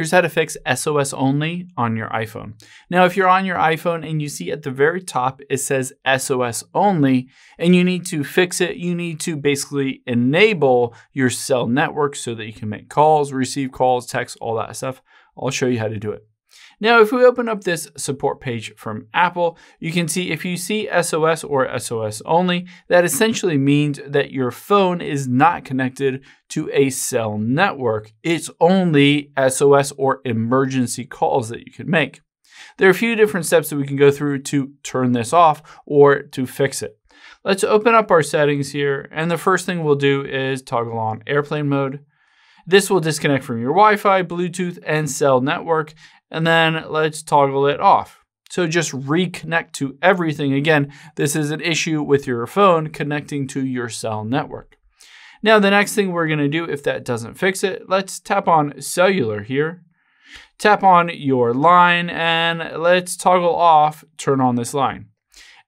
Here's how to fix SOS only on your iPhone. Now, if you're on your iPhone and you see at the very top it says SOS only and you need to fix it, you need to basically enable your cell network so that you can make calls, receive calls, text, all that stuff. I'll show you how to do it. Now, if we open up this support page from Apple, you can see if you see SOS or SOS only, that essentially means that your phone is not connected to a cell network. It's only SOS or emergency calls that you can make. There are a few different steps that we can go through to turn this off or to fix it. Let's open up our settings here, and the first thing we'll do is toggle on airplane mode. This will disconnect from your Wi-Fi, Bluetooth, and cell network, and then let's toggle it off. So just reconnect to everything. Again, this is an issue with your phone connecting to your cell network. Now, the next thing we're gonna do, if that doesn't fix it, let's tap on cellular here. Tap on your line and let's toggle off, turn on this line.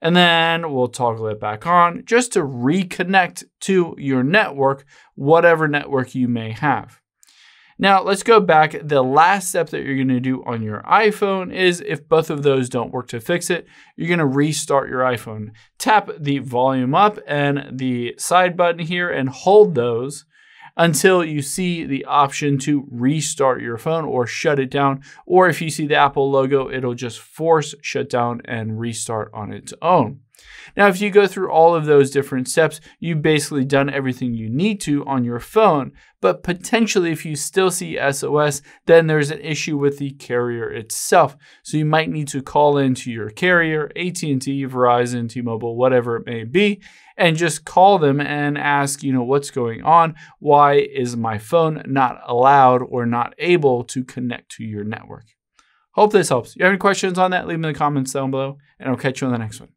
And then we'll toggle it back on just to reconnect to your network, whatever network you may have. Now let's go back. The last step that you're gonna do on your iPhone is if both of those don't work to fix it, you're gonna restart your iPhone. Tap the volume up and the side button here and hold those until you see the option to restart your phone or shut it down. Or if you see the Apple logo, it'll just force shut down and restart on its own. Now, if you go through all of those different steps, you've basically done everything you need to on your phone. But potentially, if you still see SOS, then there's an issue with the carrier itself. So you might need to call into your carrier, AT&T, Verizon, T-Mobile, whatever it may be, and just call them and ask, you know, what's going on? Why is my phone not allowed or not able to connect to your network? Hope this helps. If you have any questions on that, leave them in the comments down below, and I'll catch you on the next one.